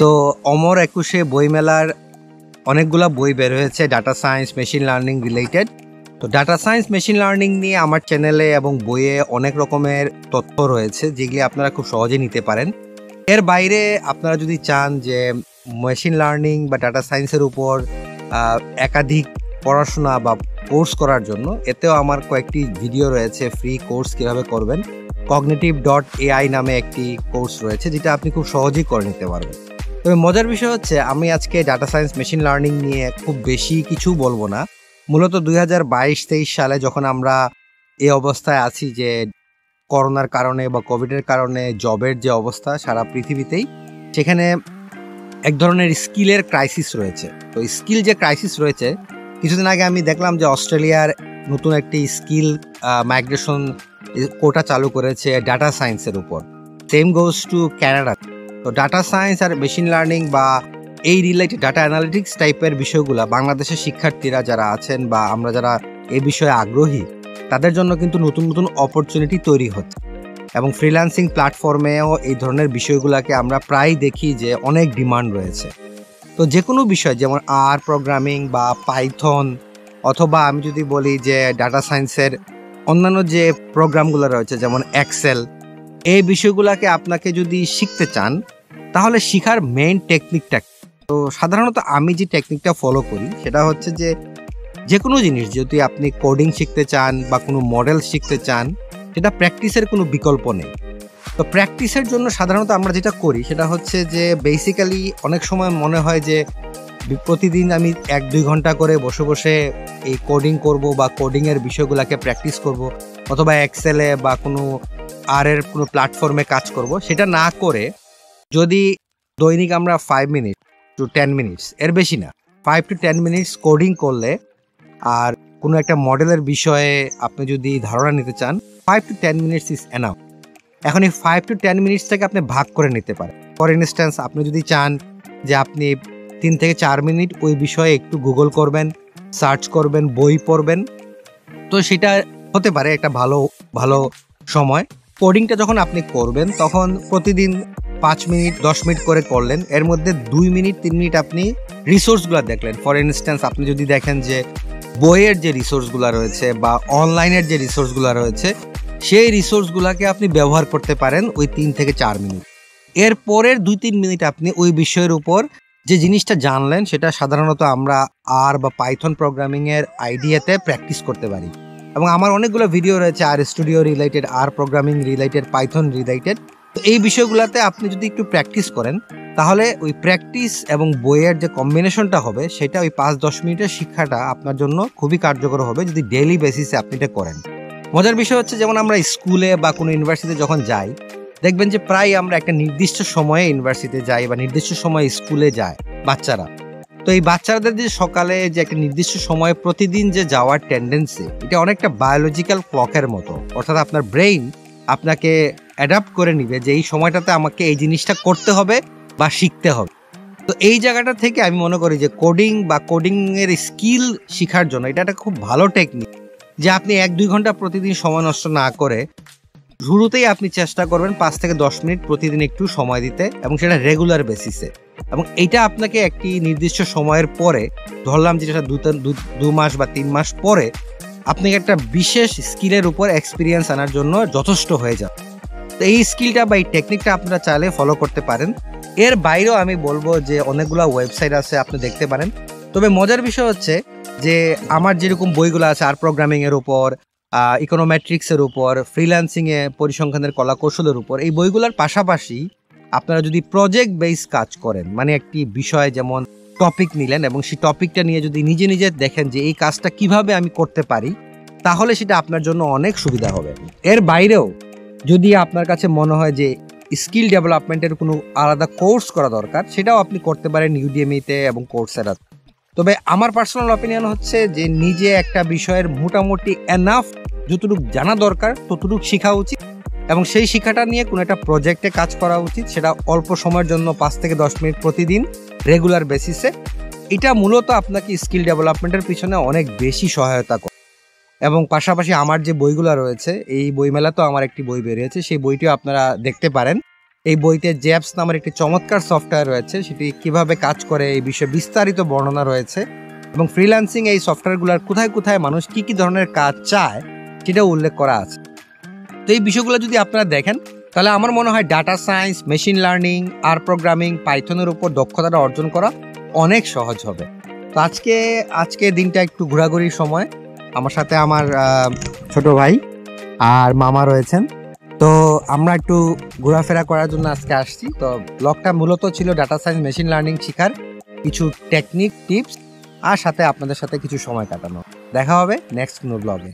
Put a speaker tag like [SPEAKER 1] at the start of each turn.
[SPEAKER 1] তো অমর একুশে বইমেলার অনেকগুলা বই বের হয়েছে data science machine learning related তো ডাটা সায়েন্স মেশিন লার্নিং নিয়ে আমার চ্যানেলে এবং বইয়ে অনেক রকমের তথ্য রয়েছে, যেগুলি আপনারা খুব সহজে নিতে পারেন। এর বাইরে আপনারা যদি চান যে মেশিন লার্নিং বা ডাটা সায়েন্সের উপর একাধিক পড়াশোনা বা কোর্স করার জন্য, এতেও আমার কয়েকটি ভিডিও রয়েছে ফ্রি কোর্স কীভাবে করবেন। কগনেটিভ ডট এআই নামে একটি কোর্স রয়েছে, যেটা আপনি খুব সহজেই করে নিতে পারবেন। তবে মজার বিষয় হচ্ছে, আমি আজকে ডাটা সায়েন্স মেশিন লার্নিং নিয়ে খুব বেশি কিছু বলব না। মূলত দুই হাজার বাইশ তেইশ সালে যখন আমরা এ অবস্থায় আছি যে করোনার কারণে বা কোভিডের কারণে জবের যে অবস্থা সারা পৃথিবীতেই, সেখানে এক ধরনের স্কিলের ক্রাইসিস রয়েছে। তো স্কিল যে ক্রাইসিস রয়েছে, কিছুদিন আগে আমি দেখলাম যে অস্ট্রেলিয়ার নতুন একটি স্কিল মাইগ্রেশন কোটা চালু করেছে ডাটা সায়েন্সের উপর। সেম গোজ টু ক্যানাডা তো ডাটা সায়েন্স আর মেশিন লার্নিং বা এই রিলেটেড ডাটা অ্যানালিটিক্স টাইপের বিষয়গুলো বাংলাদেশের শিক্ষার্থীরা যারা আছেন বা আমরা যারা এ বিষয়ে আগ্রহী, তাদের জন্য কিন্তু নতুন নতুন অপরচুনিটি তৈরি হচ্ছে। এবং ফ্রিল্যান্সিং প্ল্যাটফর্মেও এই ধরনের বিষয়গুলোকে আমরা প্রায় দেখি যে অনেক ডিমান্ড রয়েছে। তো যে কোনো বিষয়, যেমন আর প্রোগ্রামিং বা পাইথন অথবা আমি যদি বলি যে ডাটা সায়েন্সের অন্যান্য যে প্রোগ্রামগুলো রয়েছে, যেমন এক্সেল এই বিষয়গুলোকে আপনাকে যদি শিখতে চান, তাহলে শিখার মেইন টেকনিকটা তো সাধারণত আমি যে টেকনিকটা ফলো করি, সেটা হচ্ছে যে যে কোনো জিনিস যদি আপনি কোডিং শিখতে চান বা কোনো মডেল শিখতে চান, সেটা প্র্যাকটিসের কোনো বিকল্প নেই। তো প্র্যাকটিসের জন্য সাধারণত আমরা যেটা করি, সেটা হচ্ছে যে বেসিক্যালি অনেক সময় মনে হয় যে, প্রতিদিন আমি এক দুই ঘণ্টা করে বসে বসে এই কোডিং করব বা কোডিংয়ের বিষয়গুলোকে প্র্যাকটিস করব, অথবা এক্সেলে বা কোনো আর এর কোনো প্ল্যাটফর্মে কাজ করব, সেটা না করে যদি দৈনিক আমরা five minute to ten minutes এর বেশি না five to ten minutes coding করলে আর কোনো একটা মডেলের বিষয়ে আপনি যদি ধারণা নিতে চান five to ten minutes is enough এখন এই ফাইভ টু টেন মিনিটসটাকে আপনি ভাগ করে নিতে পারেন। ফর ইনস্ট্যান্স আপনি যদি চান যে আপনি তিন থেকে চার মিনিট ওই বিষয়ে একটু গুগল করবেন সার্চ করবেন, বই পড়বেন, তো সেটা হতে পারে একটা ভালো ভালো সময়। কোডিংটা যখন আপনি করবেন, তখন প্রতিদিন পাঁচ মিনিট, দশ মিনিট করে করলেন। এর মধ্যে দুই মিনিট, তিন মিনিট আপনি রিসোর্সগুলো দেখলেন। ফর ইনস্ট্যান্স আপনি যদি দেখেন যে বইয়ের যে রিসোর্সগুলো রয়েছে বা অনলাইনের যে রিসোর্সগুলো রয়েছে, সেই রিসোর্সগুলোকে আপনি ব্যবহার করতে পারেন ওই তিন থেকে চার মিনিট। এর পরের দুই, তিন মিনিট আপনি ওই বিষয়ের উপর যে জিনিসটা জানলেন, সেটা সাধারণত আমরা আর বা পাইথন প্রোগ্রামিংয়ের আইডিয়াতে প্র্যাকটিস করতে পারি। এবং আমার অনেকগুলো ভিডিও রয়েছে আর স্টুডিও রিলেটেড আর প্রোগ্রামিং রিলেটেড পাইথন রিলেটেড তো এই বিষয়গুলোতে আপনি যদি একটু প্র্যাকটিস করেন, তাহলে ওই প্র্যাকটিস এবং বইয়ের যে কম্বিনেশনটা হবে, সেটা ওই পাঁচ দশ মিনিটের শিক্ষাটা আপনার জন্য খুবই কার্যকর হবে যদি ডেইলি বেসিসে আপনি এটা করেন। মজার বিষয় হচ্ছে যেমন আমরা স্কুলে বা কোনো ইউনিভার্সিটিতে যখন যাই, দেখবেন যে প্রায় আমরা একটা নির্দিষ্ট সময়ে ইউনিভার্সিটিতে যাই বা নির্দিষ্ট সময়ে স্কুলে যায় বাচ্চারা। তো এই বাচ্চাদের যে সকালে যে একটা নির্দিষ্ট সময়ে প্রতিদিন যে যাওয়ার টেন্ডেন্সি এটা অনেকটা বায়োলজিক্যাল ক্লকের মতো। অর্থাৎ আপনার ব্রেইন আপনাকে অ্যাডাপ্ট করে নিবে যে এই সময়টাতে আমাকে এই জিনিসটা করতে হবে বা শিখতে হবে। তো এই জায়গাটা থেকে আমি মনে করি যে কোডিং বা কোডিং এর স্কিল শেখার জন্য এটা একটা খুব ভালো টেকনিক যে আপনি এক দুই ঘণ্টা প্রতিদিন সময় নষ্ট না করে শুরুতেই আপনি চেষ্টা করবেন পাঁচ থেকে দশ মিনিট প্রতিদিন একটু সময় দিতে এবং সেটা রেগুলার বেসিসে এবং এটা আপনাকে একটি নির্দিষ্ট সময়ের পরে, ধরলাম যে সেটা দু মাস বা তিন মাস পরে, আপনাকে একটা বিশেষ স্কিলের উপর এক্সপিরিয়েন্স আনার জন্য যথেষ্ট হয়ে যাবে। তো এই স্কিলটা বা এই টেকনিকটা আপনারা চাইলে ফলো করতে পারেন। এর বাইরেও আমি বলব যে অনেকগুলো ওয়েবসাইট আছে, আপনি দেখতে পারেন। তবে মজার বিষয় হচ্ছে যে, আমার যেরকম বইগুলো আছে আর প্রোগ্রামিংয়ের উপর ইকোনোমেট্রিক্সের উপর ফ্রিল্যান্সিংয়ে পরিসংখ্যানের কলা কৌশলের উপর, এই বইগুলোর পাশাপাশি আপনারা যদি প্রজেক্ট বেস কাজ করেন মানে একটি বিষয় যেমন টপিক নিলেন এবং সেই টপিকটা নিয়ে যদি নিজে নিজে দেখেন যে এই কাজটা কীভাবে আমি করতে পারি, তাহলে সেটা আপনার জন্য অনেক সুবিধা হবে। এর বাইরেও যদি আপনার কাছে মনে হয় যে স্কিল ডেভেলপমেন্টের কোনো আলাদা কোর্স করা দরকার, সেটাও আপনি করতে পারেন ইউডিএমিতে এবং কোর্সেরা তবে আমার পার্সোনাল অপিনিয়ন হচ্ছে যে নিজে একটা বিষয়ের মোটামুটি এনাফ যতটুকু জানা দরকার ততটুকু শেখা উচিত এবং সেই শিক্ষাটা নিয়ে কোনো একটা প্রজেক্টে কাজ করা উচিত সেটা অল্প সময়ের জন্য পাঁচ থেকে দশ মিনিট প্রতিদিন রেগুলার বেসিসে এটা মূলত আপনাকে স্কিল ডেভেলপমেন্টের পিছনে অনেক বেশি সহায়তা করে। এবং পাশাপাশি আমার যে বইগুলো রয়েছে, এই বইমেলা তো আমার একটি বই বেরিয়েছে, সেই বইটিও আপনারা দেখতে পারেন। এই বইতে জ্যাপস নামের একটি চমৎকার সফটওয়্যার রয়েছে, সেটি কীভাবে কাজ করে এই বিষয়ে বিস্তারিত বর্ণনা রয়েছে এবং ফ্রিল্যান্সিং এই সফটওয়্যারগুলোর কোথায় কোথায় মানুষ কি কি ধরনের কাজ চায়, সেটাও উল্লেখ করা আছে। তো এই বিষয়গুলো যদি আপনারা দেখেন, তাহলে আমার মনে হয় ডাটা সায়েন্স মেশিন লার্নিং আর প্রোগ্রামিং পাইথনের উপর দক্ষতাটা অর্জন করা অনেক সহজ হবে। তো আজকে আজকে দিনটা একটু ঘোরাঘুরির সময়। আমার সাথে আমার ছোট ভাই আর মামা রয়েছেন। তো আমরা একটু ঘোরাফেরা করার জন্য আজকে আসছি। তো ব্লগটা মূলত ছিল ডাটা সায়েন্স মেশিন লার্নিং শেখার কিছু টেকনিক টিপস আর সাথে আপনাদের সাথে কিছু সময় কাটানো। দেখা হবে নেক্সট কোনো ব্লগে